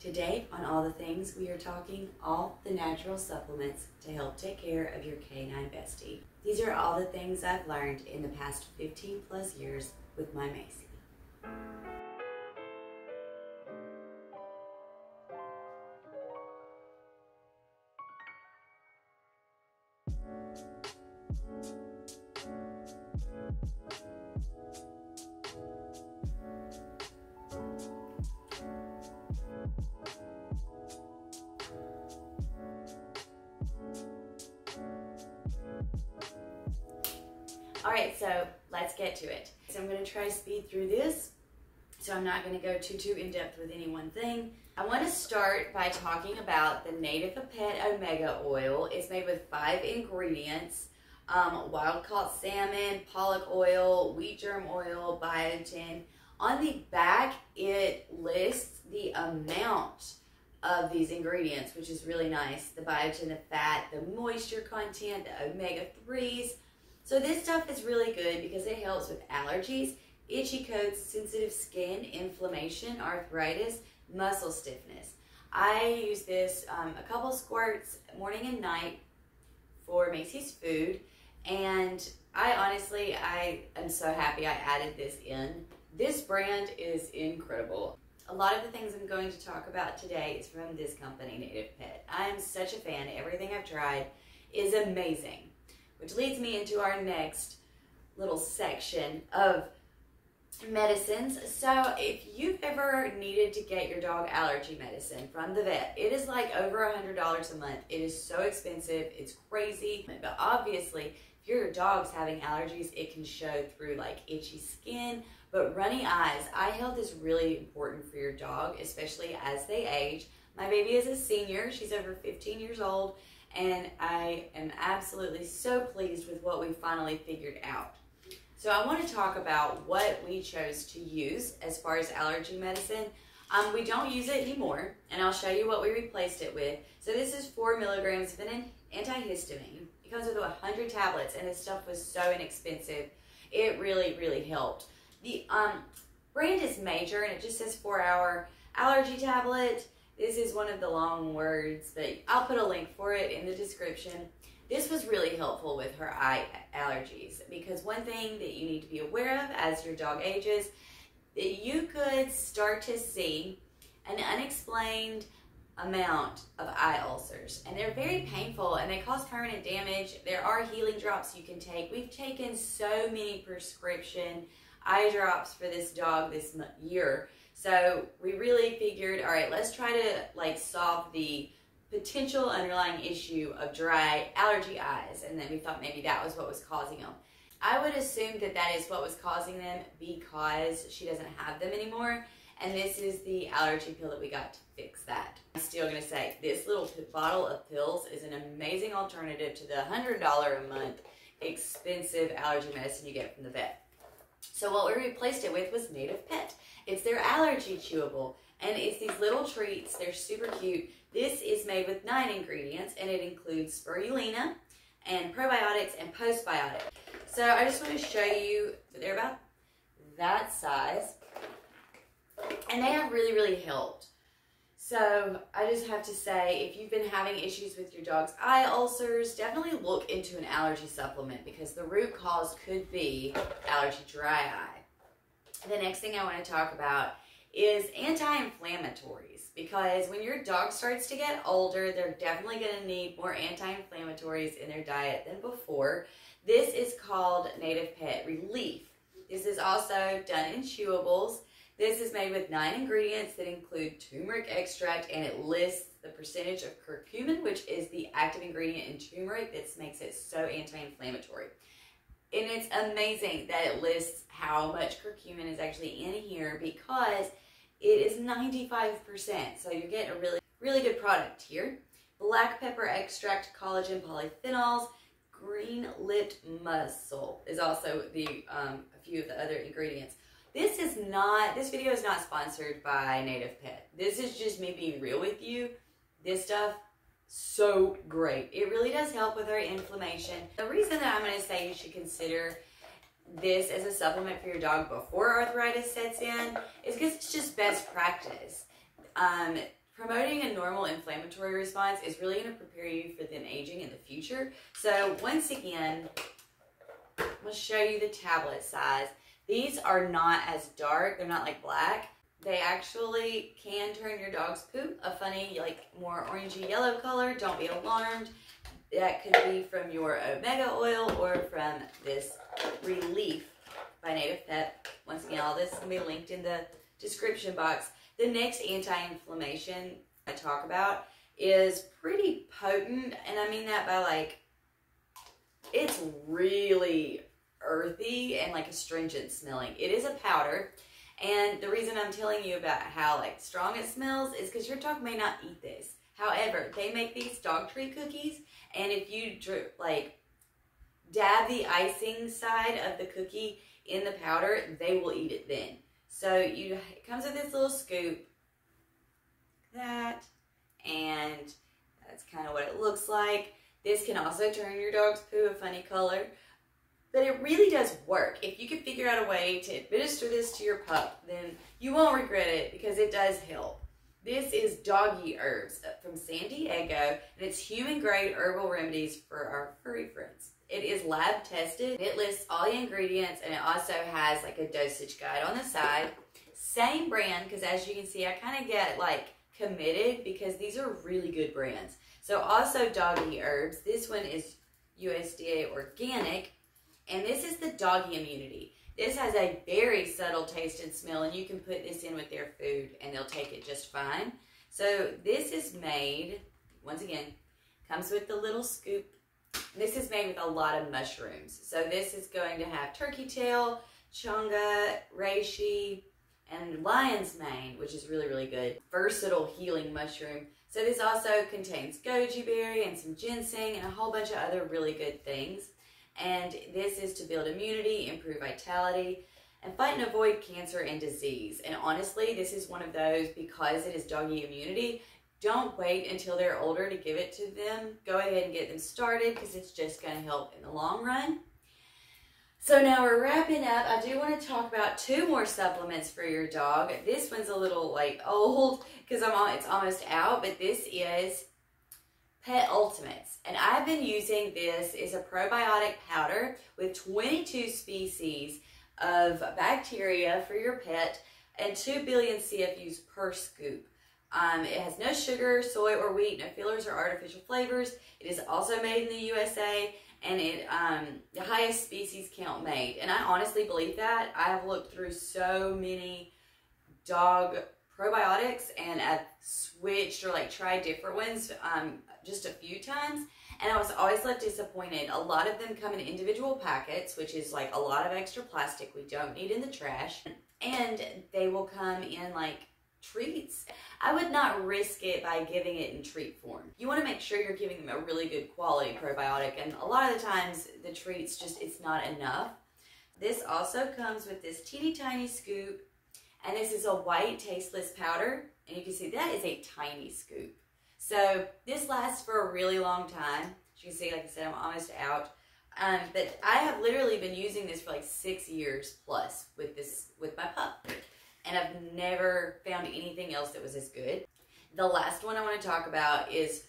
Today on All the Things, we are talking all the natural supplements to help take care of your canine bestie. These are all the things I've learned in the past 15 plus years with my Macy. All right, so let's get to it. So I'm gonna try speed through this. So I'm not gonna go too, too in depth with any one thing. I wanna start by talking about the Native Pet Omega Oil. It's made with five ingredients. Um, wild caught salmon, pollock oil, wheat germ oil, biotin. On the back, it lists the amount of these ingredients, which is really nice. The biotin, the fat, the moisture content, the omega-3s, so this stuff is really good because it helps with allergies, itchy coats, sensitive skin, inflammation, arthritis, muscle stiffness. I use this um, a couple squirts morning and night for Macy's food and I honestly, I am so happy I added this in. This brand is incredible. A lot of the things I'm going to talk about today is from this company, Native Pet. I'm such a fan. Everything I've tried is amazing which leads me into our next little section of medicines. So if you've ever needed to get your dog allergy medicine from the vet, it is like over a $100 a month. It is so expensive. It's crazy. But obviously, if your dog's having allergies, it can show through like itchy skin, but runny eyes. Eye health is really important for your dog, especially as they age. My baby is a senior. She's over 15 years old and I am absolutely so pleased with what we finally figured out. So I want to talk about what we chose to use as far as allergy medicine. Um, we don't use it anymore, and I'll show you what we replaced it with. So this is four milligrams of an antihistamine. It comes with 100 tablets, and this stuff was so inexpensive. It really, really helped. The um, brand is Major, and it just says four-hour allergy tablet. This is one of the long words, but I'll put a link for it in the description. This was really helpful with her eye allergies because one thing that you need to be aware of as your dog ages, that you could start to see an unexplained amount of eye ulcers and they're very painful and they cause permanent damage. There are healing drops you can take. We've taken so many prescription eye drops for this dog this year so we really figured, all right, let's try to like solve the potential underlying issue of dry allergy eyes. And then we thought maybe that was what was causing them. I would assume that that is what was causing them because she doesn't have them anymore. And this is the allergy pill that we got to fix that. I'm still gonna say this little bottle of pills is an amazing alternative to the $100 a month expensive allergy medicine you get from the vet. So what we replaced it with was Native Pet. It's their allergy chewable. And it's these little treats. They're super cute. This is made with nine ingredients, and it includes spirulina and probiotics and postbiotics. So I just want to show you, they're about that size. And they have really, really helped. So I just have to say, if you've been having issues with your dog's eye ulcers, definitely look into an allergy supplement because the root cause could be allergy dry eye the next thing I want to talk about is anti-inflammatories because when your dog starts to get older, they're definitely going to need more anti-inflammatories in their diet than before. This is called Native Pet Relief. This is also done in chewables. This is made with nine ingredients that include turmeric extract and it lists the percentage of curcumin, which is the active ingredient in turmeric that makes it so anti-inflammatory. And it's amazing that it lists how much curcumin is actually in here because it is 95%. So you're getting a really, really good product here. Black pepper extract, collagen polyphenols, green lipped mussel is also the um, a few of the other ingredients. This is not, this video is not sponsored by Native Pet. This is just me being real with you. This stuff so great. It really does help with our inflammation. The reason that I'm going to say you should consider this as a supplement for your dog before arthritis sets in is because it's just best practice. Um, promoting a normal inflammatory response is really going to prepare you for them aging in the future. So once again, I'm going to show you the tablet size. These are not as dark. They're not like black. They actually can turn your dog's poop a funny, like more orangey yellow color. Don't be alarmed. That could be from your omega oil or from this relief by Native Pet. Once again, all this will be linked in the description box. The next anti-inflammation I talk about is pretty potent, and I mean that by like, it's really earthy and like astringent smelling. It is a powder, and the reason I'm telling you about how like strong it smells is because your dog may not eat this. However, they make these dog treat cookies, and if you like dab the icing side of the cookie in the powder, they will eat it then. So you it comes with this little scoop, that, and that's kind of what it looks like. This can also turn your dog's poo a funny color, but it really does work. If you can figure out a way to administer this to your pup, then you won't regret it because it does help. This is Doggie Herbs uh, from San Diego, and it's human grade herbal remedies for our furry friends. It is lab tested. It lists all the ingredients and it also has like a dosage guide on the side. Same brand, because as you can see, I kind of get like committed because these are really good brands. So also Doggie Herbs. This one is USDA organic. And this is the Doggy Immunity. This has a very subtle taste and smell, and you can put this in with their food and they'll take it just fine. So this is made, once again, comes with the little scoop this is made with a lot of mushrooms. So this is going to have turkey tail, chaga, reishi, and lion's mane, which is really, really good. Versatile healing mushroom. So this also contains goji berry and some ginseng and a whole bunch of other really good things. And this is to build immunity, improve vitality, and fight and avoid cancer and disease. And honestly, this is one of those because it is doggy immunity. Don't wait until they're older to give it to them. Go ahead and get them started because it's just going to help in the long run. So now we're wrapping up. I do want to talk about two more supplements for your dog. This one's a little like old because I'm all, it's almost out, but this is Pet Ultimates. And I've been using this as a probiotic powder with 22 species of bacteria for your pet and 2 billion CFUs per scoop. Um, it has no sugar, soy, or wheat, no fillers or artificial flavors. It is also made in the USA, and it um, the highest species count made. And I honestly believe that. I have looked through so many dog probiotics, and I've switched or like tried different ones um, just a few times, and I was always left disappointed. A lot of them come in individual packets, which is like a lot of extra plastic we don't need in the trash, and they will come in like treats. I would not risk it by giving it in treat form. You want to make sure you're giving them a really good quality probiotic and a lot of the times the treats just, it's not enough. This also comes with this teeny tiny scoop and this is a white tasteless powder and you can see that is a tiny scoop. So this lasts for a really long time. As you can see, like I said, I'm almost out. Um, but I have literally been using this for like six years plus with this with my pup and I've never found anything else that was as good. The last one I want to talk about is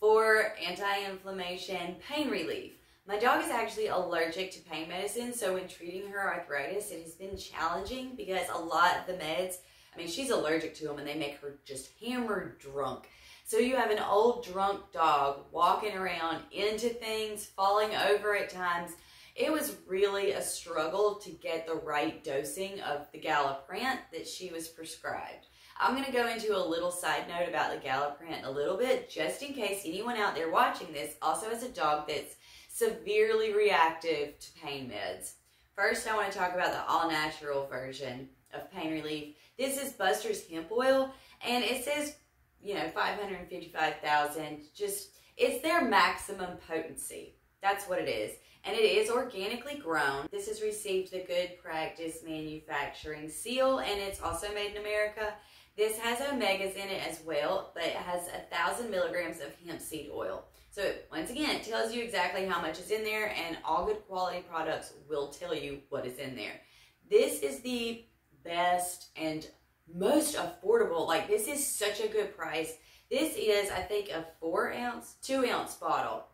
for anti-inflammation pain relief. My dog is actually allergic to pain medicine, so when treating her arthritis, it has been challenging because a lot of the meds, I mean, she's allergic to them and they make her just hammered drunk. So you have an old drunk dog walking around into things, falling over at times, it was really a struggle to get the right dosing of the Galliprant that she was prescribed. I'm going to go into a little side note about the Galliprant a little bit, just in case anyone out there watching this also has a dog that's severely reactive to pain meds. First, I want to talk about the all-natural version of pain relief. This is Buster's hemp oil, and it says, you know, 555,000. Just, it's their maximum potency. That's what it is and it is organically grown. This has received the Good Practice Manufacturing seal, and it's also made in America. This has omegas in it as well, but it has a thousand milligrams of hemp seed oil. So once again, it tells you exactly how much is in there, and all good quality products will tell you what is in there. This is the best and most affordable. Like this is such a good price. This is, I think, a four ounce, two ounce bottle,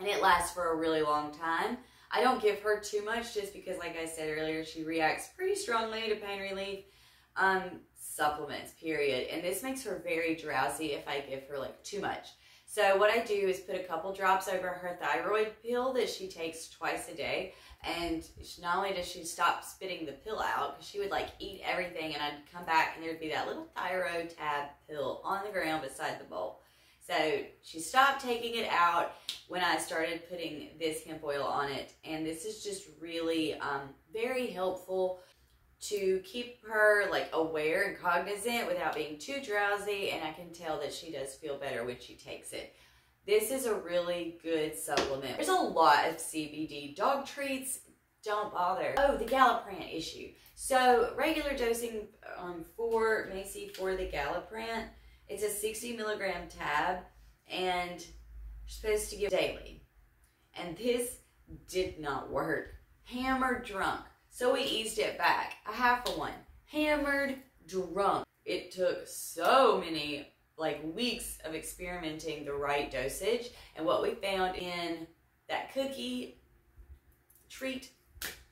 and it lasts for a really long time. I don't give her too much just because, like I said earlier, she reacts pretty strongly to pain relief um, supplements, period. And this makes her very drowsy if I give her like too much. So what I do is put a couple drops over her thyroid pill that she takes twice a day. And not only does she stop spitting the pill out, because she would like eat everything, and I'd come back and there'd be that little thyroid tab pill on the ground beside the bowl. So she stopped taking it out when I started putting this hemp oil on it. And this is just really um, very helpful to keep her like aware and cognizant without being too drowsy. And I can tell that she does feel better when she takes it. This is a really good supplement. There's a lot of CBD. Dog treats, don't bother. Oh, the Galliprant issue. So regular dosing for Macy for the Galliprant, it's a 60 milligram tab and you're supposed to give daily. And this did not work. Hammered drunk. So we eased it back. A half a one. Hammered drunk. It took so many like weeks of experimenting the right dosage. And what we found in that cookie treat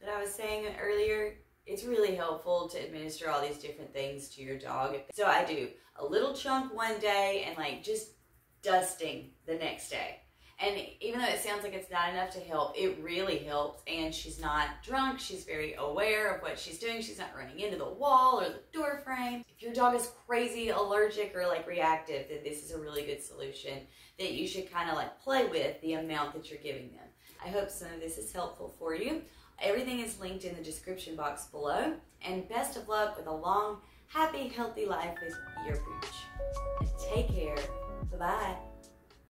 that I was saying earlier, it's really helpful to administer all these different things to your dog. So I do a little chunk one day and like just dusting the next day. And even though it sounds like it's not enough to help, it really helps. And she's not drunk. She's very aware of what she's doing. She's not running into the wall or the door frame. If your dog is crazy allergic or like reactive, then this is a really good solution that you should kind of like play with the amount that you're giving them. I hope some of this is helpful for you. Everything is linked in the description box below. And best of luck with a long, happy, healthy life with your pooch. Take care. Bye-bye.